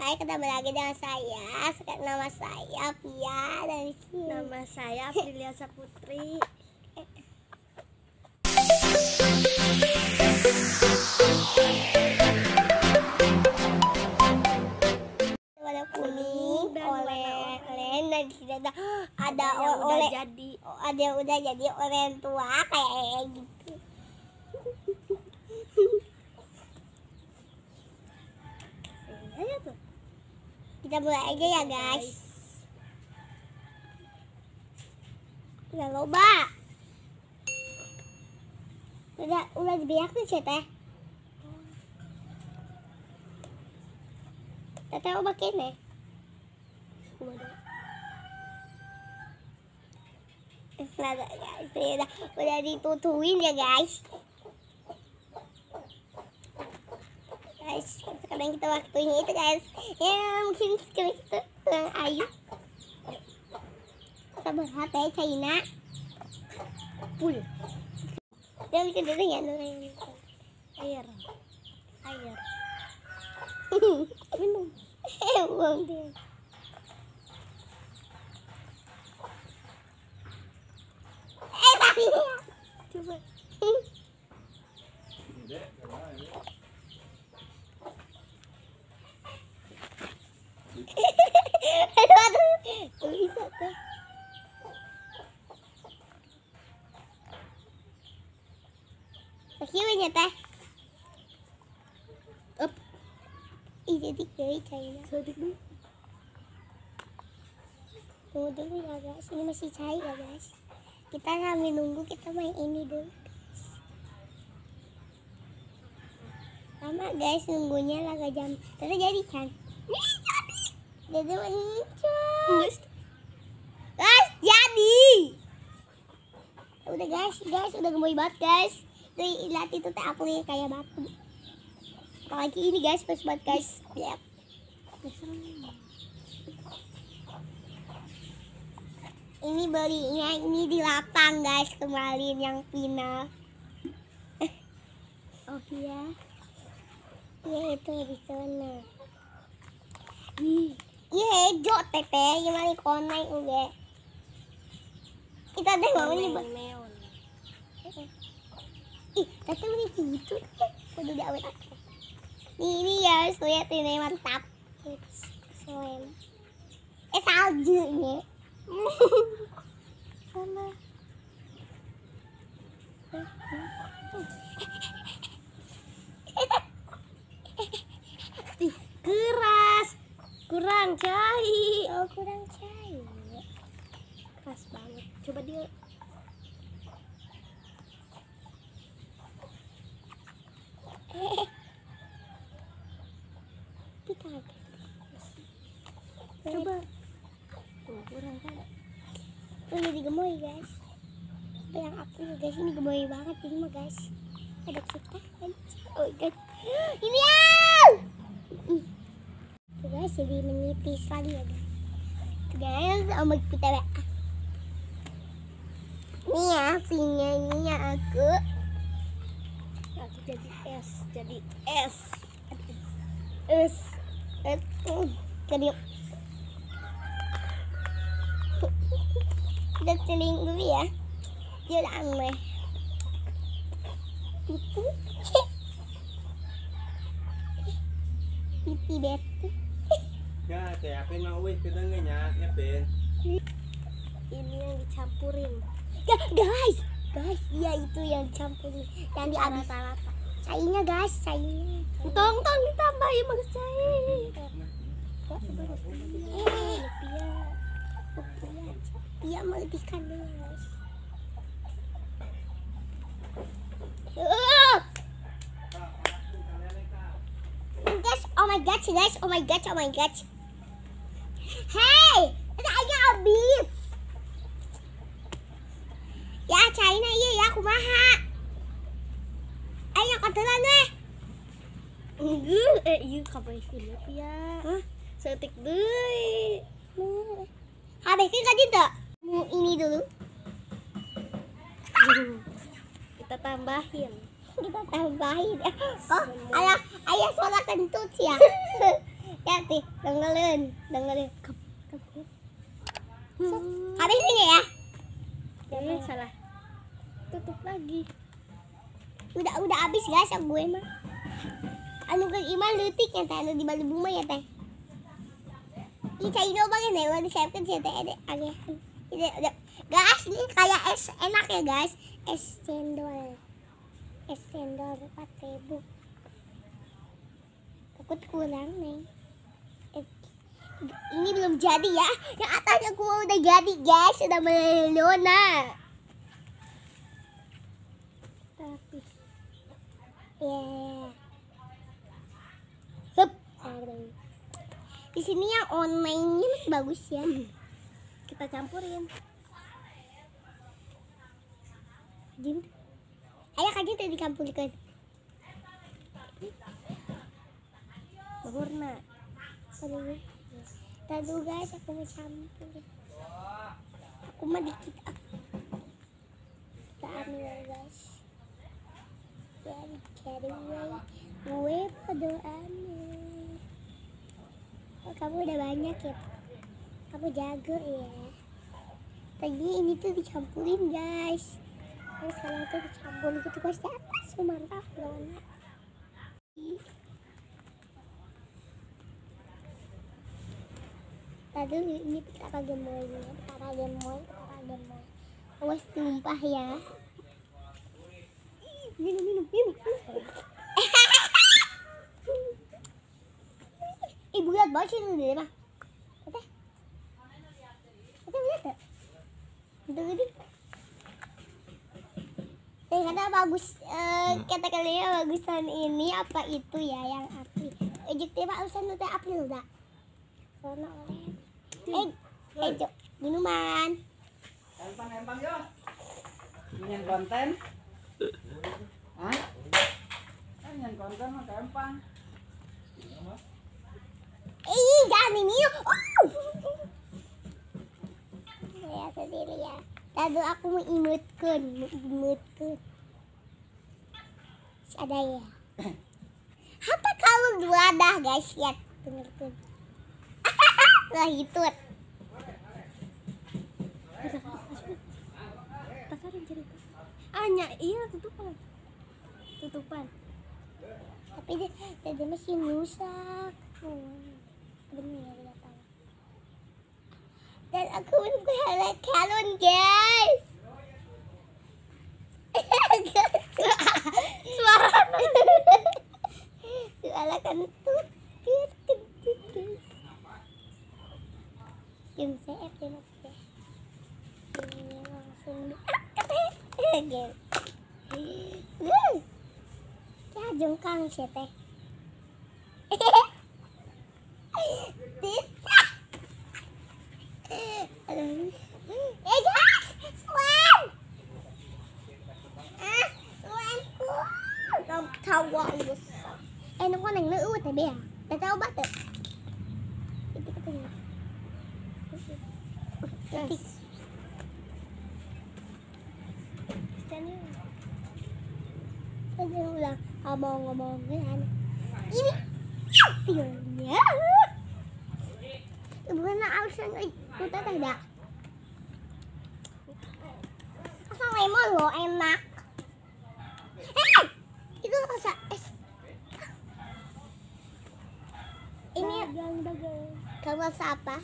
Hai, ketemu lagi dengan saya. Nama saya Pia dari sini. Nama saya Aprilia Saputri. warna kuning dan oleh oleh dan di sini ada ada oleh jadi. ada yang udah jadi orang tua kayak gitu. Iya tuh. Kita mulai aja ya guys. Udah loba. Udah udah dibiak sih teh. Teteh obat guys, ini udah, udah ditutuin ya. Guys, sekarang kita waktunya itu guys. Ya mungkin sekarang kita pulang ayu. Kita berhat ya China. Pul. Dia bikin dulu ya Air. Air. minum. Eh, buang dia. Eh, tapi Coba. Bisa tuh. Kasih banyak teh. Up. Ih, jadi kayak China. Sedikit dulu. Tunggu dulu ya guys, ini masih cair ya guys. Kita sambil nunggu kita main ini dulu guys. Lama guys nunggunya lah jam. Terus jadi kan? Nih, jadi. Mencet. Guys, jadi. Udah guys, guys udah gemoy banget guys. Tuh lihat itu teh aku nih kayak batu. Apalagi ini guys, pas banget guys. Lihat. Ini belinya ini di lapang guys kemarin yang final. Oh iya. Ya itu di sana. Hejo tete gimana konai uge. Kita deh mau. Neon. Ih, tete udah gitu. Udah di awet aku. Nih ini ya, lihat ini mantap. Soem. Eh saljunya. Sana. Ih, keras. Kurang cair. Oh kurang cair. Keras banget. Coba dia. Kita lagi. Coba. Tuh, kurang kan? Tuh jadi gemoy guys. Apa yang aku ya guys ini gemoy banget ini mah guys. Ada kita. Oh god. Ini ya. Guys jadi menipis lagi ya guys. Guys sama kita ya ini ya aku. Aku jadi S, jadi. Es. Es. Kedip. Kita celing dulu ya. Dia udah aneh. Pipi. Pipi Betty. Ya, teh apa mau kita nggak ya ben. Ini yang dicampurin. Ya, guys. Guys, iya itu yang dicampurin. Yang di abis. Rata-rata. Cairnya guys, cairnya. Tong tong ditambahin bagus cair. Eh, Pia. Pia. Pia melebihkan dulu guys. Guys, oh my god, guys, oh my god, oh my god. Hey, aja habis. Ya, China iya ya, kumaha. Ayo kotoran weh. Enggak, eh iya kabar Philip ya. Hah? Setik deui. Habiskan tadi tuh. Mau ini dulu. Kita tambahin. Kita tambahin. Oh, ayah, ayah suara kentut ya. hati-hati dengerin dengerin habis ini ya? Ini salah. Tutup lagi. udah udah habis guys aku gue mah anu ke iman letik ya teh. Anu di balik bunga ya teh. Ini cai do bagian deh mau disiapkan sih teh ada agak ini udah. Guys ini kayak es enak ya guys. Es cendol. Es cendol empat ribu. Takut kurang nih ini belum jadi ya yang atasnya aku udah jadi guys sudah melona Tapi Yeah. Hup. Di sini yang online-nya masih bagus ya. kita campurin. Jin. Ayo kaji tadi dikampurkan. Sempurna. Tadu guys, aku mau campur. Aku mah dikit. ah. Kita ambil ya, guys. Jadi carry. Gue aneh. Oh, kamu udah banyak ya. Kamu jago ya. Tadi ini tuh dicampurin guys. Terus sekarang tuh dicampur gitu guys di atas. Oh, Tadi ini betapa gemoynya, betapa gemoy, betapa gemoy. Awas tumpah ya. Minum, minum, minum. Ibu lihat banget sih ini mah. Kata, kata lihat tak? Itu gede. Eh, kata bagus, eh, kata kalian bagusan ini apa itu ya yang api? Ejek pak urusan teh api udah. Sono oleh. Eh, eh, minuman. Empang empang yo. Nyen konten. Hah? Kan nyen konten mah gampang. Ih, jangan ini. Oh. Ya, sendiri ya. Tadi aku mau imutkan, mau imutkan. Si ada ya. Apa kamu beladah guys? Lihat, dengarkan. Lah itu. Takarin cerita. Anya, iya tutupan. Tutupan. Tapi dia, dia masih rusak. Benar ya tahu. Dan aku menunggu halal kalon guys. Suara. Suara. Kentut, കാണിച്ചേ em nó có đánh nữ của thầy bè để tao bắt được. Ulang ngomong-ngomong kan. Ini filmnya. Bukan alasan itu teh dah. Rasa lemon loh enak. Eh, itu rasa es. Ini kamu rasa apa?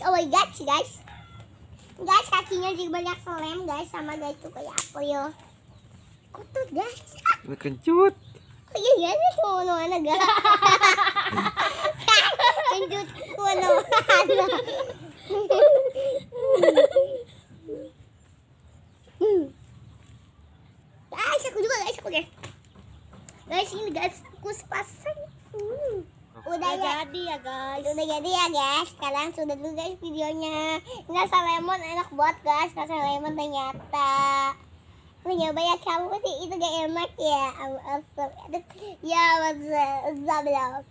Oh my god guys. Guys, kakinya juga banyak selem guys sama guys tuh kayak apa ya? Kotor guys. Ah, Kencut. Oh iya iya sih semua mana guys. Lanjut ku mana Guys, aku juga guys, aku deh. Guys, ini guys, aku sepasang. Hmm. Udah ya. jadi ya guys. Udah jadi ya guys, sekarang sudah dulu guys videonya Rasa lemon enak banget guys, rasa lemon ternyata Mencoba ya kamu sih itu gak enak ya Awesome Ya what's up